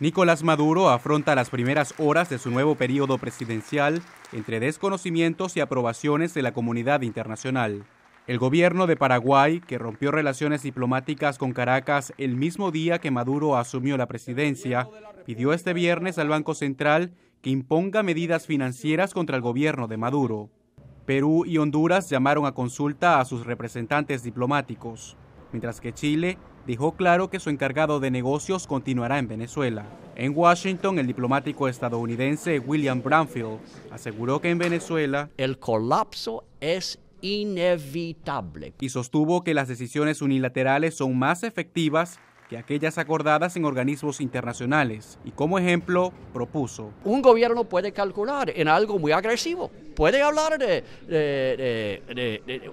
Nicolás Maduro afronta las primeras horas de su nuevo periodo presidencial entre desconocimientos y aprobaciones de la comunidad internacional. El gobierno de Paraguay, que rompió relaciones diplomáticas con Caracas el mismo día que Maduro asumió la presidencia, pidió este viernes al Banco Central que imponga medidas financieras contra el gobierno de Maduro. Perú y Honduras llamaron a consulta a sus representantes diplomáticos, mientras que Chile dejó claro que su encargado de negocios continuará en Venezuela. En Washington, el diplomático estadounidense William Branfield aseguró que en Venezuela el colapso es inevitable y sostuvo que las decisiones unilaterales son más efectivas que aquellas acordadas en organismos internacionales y como ejemplo propuso. Un gobierno puede calcular en algo muy agresivo, puede hablar de,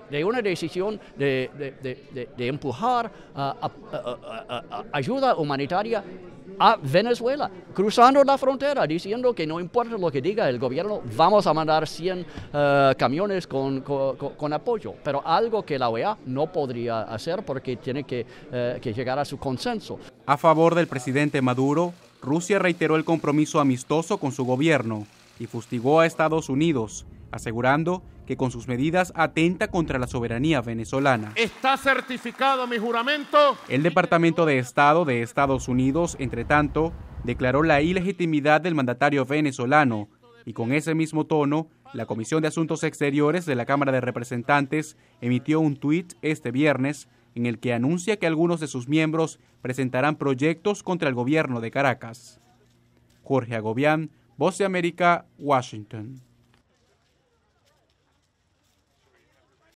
de, una decisión de, empujar ayuda humanitaria a Venezuela, cruzando la frontera, diciendo que no importa lo que diga el gobierno, vamos a mandar 100 eh, camiones con, apoyo, pero algo que la OEA no podría hacer porque tiene eh, que llegar a su consenso. A favor del presidente Maduro, Rusia reiteró el compromiso amistoso con su gobierno y fustigó a Estados Unidos, asegurando que con sus medidas atenta contra la soberanía venezolana. ¿Está certificado mi juramento? El Departamento de Estado de Estados Unidos, entre tanto, declaró la ilegitimidad del mandatario venezolano y con ese mismo tono, la Comisión de Asuntos Exteriores de la Cámara de Representantes emitió un tuit este viernes en el que anuncia que algunos de sus miembros presentarán proyectos contra el gobierno de Caracas. Jorge Agobián, Voz de América, Washington.